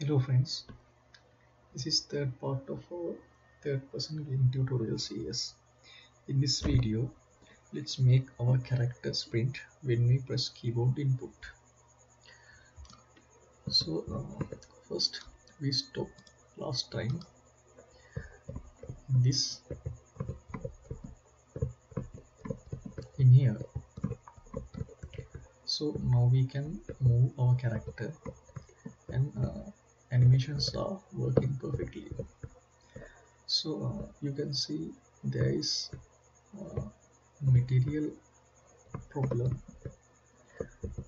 Hello friends, this is third part of our third person game tutorial series. In this video, let's make our character sprint when we press keyboard input. So uh, first we stop last time this in here. So now we can move our character and uh, animations are working perfectly. So uh, you can see there is uh, material problem.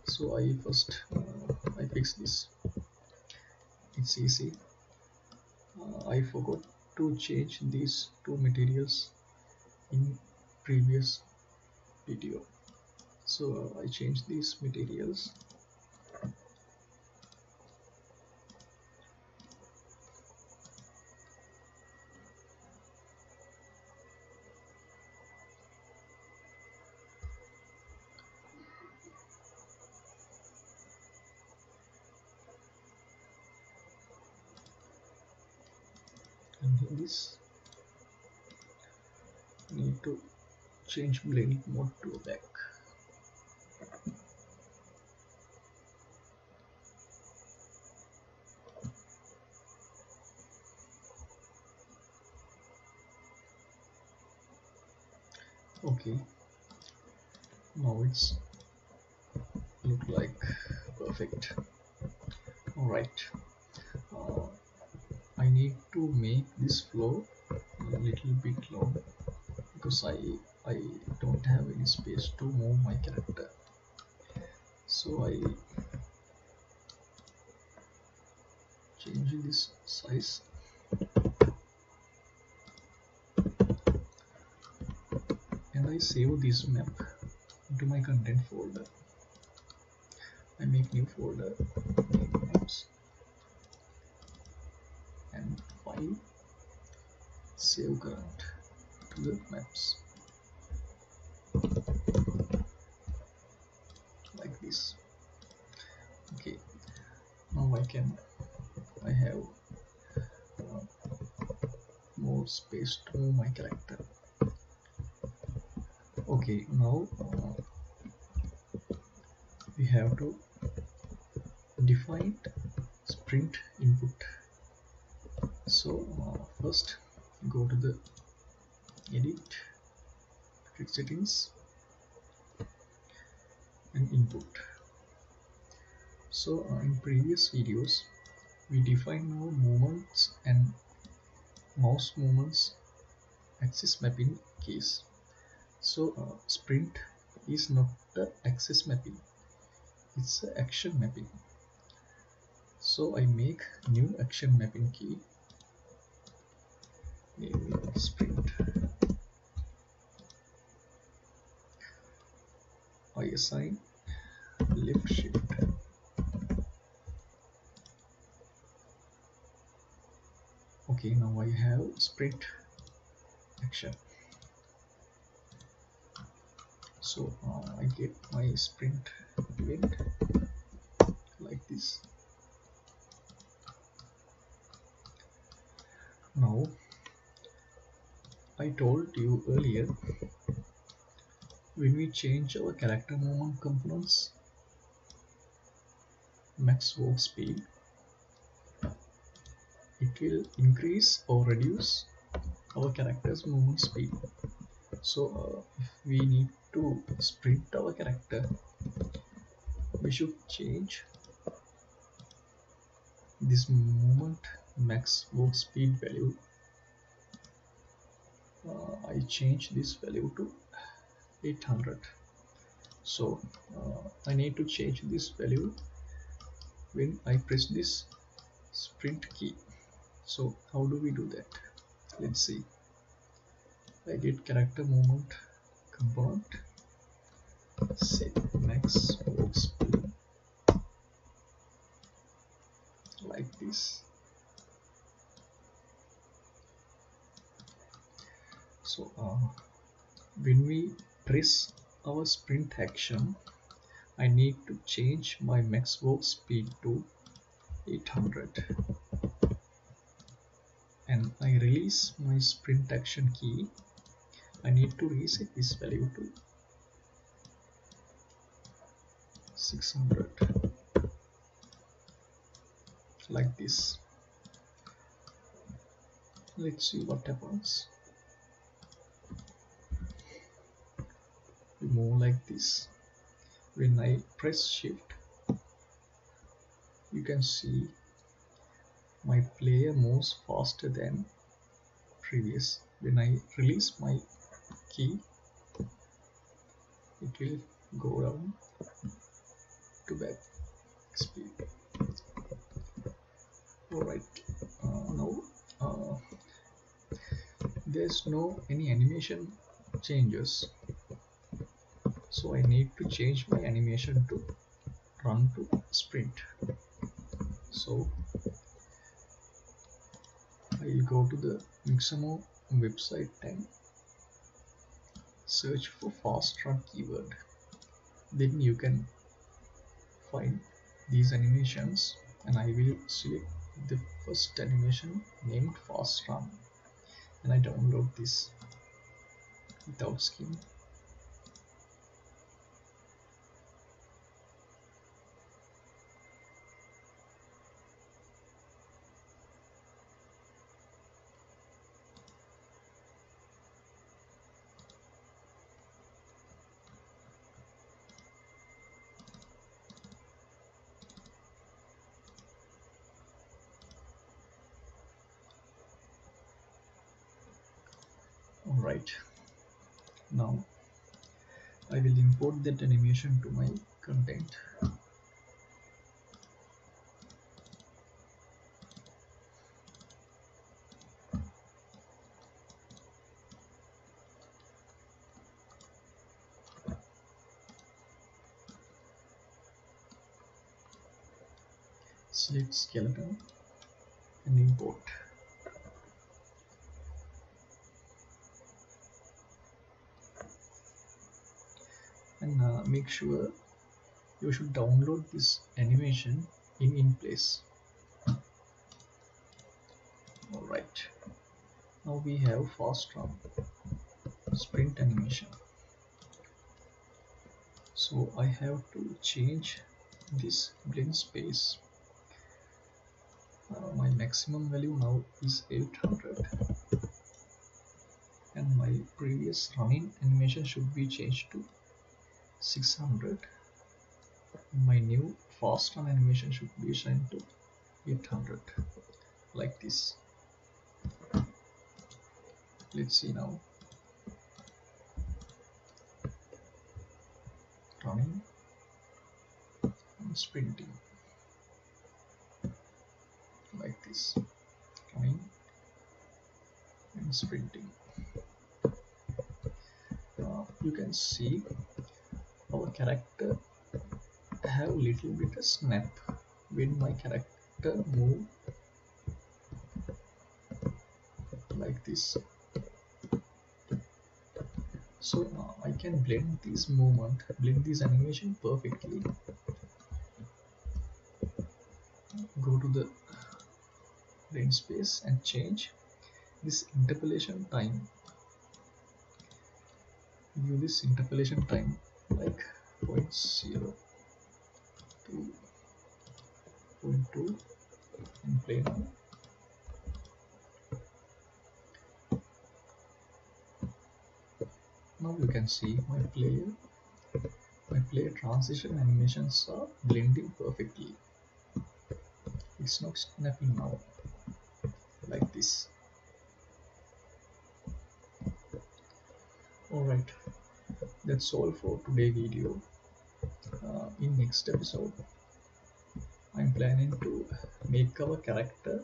So I first uh, I fix this. It's easy. Uh, I forgot to change these two materials in previous video. So uh, I changed these materials this. Need to change blending mode to back. Okay. Now it's look like perfect. All right I need to make this flow a little bit long because I I don't have any space to move my character. So I change this size. And I save this map into my content folder. I make new folder name maps and file save current to maps. Like this. Okay. Now I can I have uh, more space to move my character. Okay now uh, we have to define sprint input so uh, first go to the edit quick settings and input. So uh, in previous videos we defined our movements and mouse movements axis mapping case. So uh, sprint is not the axis mapping. It's action mapping so I make new action mapping key. Name sprint. I assign left shift. Okay now I have sprint action. So uh, I get my sprint event like this now I told you earlier when we change our character movement components max walk speed it will increase or reduce our character's movement speed. So uh, if we need to sprint our character we should change this movement max walk speed value. Uh, I change this value to 800 so uh, I need to change this value when I press this sprint key. So how do we do that? Let's see. I get character movement component set max walk speed. Like this so uh, when we press our sprint action I need to change my max walk speed to 800 and I release my sprint action key. I need to reset this value to 600 like this. Let's see what happens move like this. When I press shift you can see my player moves faster than previous. When I release my key it will go down to back speed. Alright uh, now uh, there's no any animation changes so I need to change my animation to run to sprint. So I will go to the Mixamo website and search for fast run keyword. Then you can find these animations and I will select the first animation named fast run. And I download this without skin alright now I will import that animation to my content. Select skeleton and import and uh, make sure you should download this animation in in place. Alright. Now we have fast run sprint animation. So I have to change this blend space. Uh, my maximum value now is 800 and my previous running animation should be changed to 600 my new fast animation should be assigned to 800 like this. Let's see now. Running. And sprinting. Like this. Running. And sprinting. Uh, you can see our character have a little bit of snap when my character move like this. So now I can blend this movement blend this animation perfectly. Go to the blend space and change this interpolation time. View this interpolation time like 0 0.0 to 0.2 and play now now you can see my player. My player transition animations are blending perfectly. It's not snapping now like this. Alright that's all for today video. Uh, in next episode I'm planning to make our character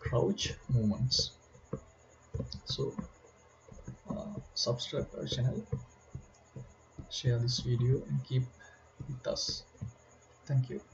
crouch movements so uh, subscribe our channel share this video and keep with us. Thank you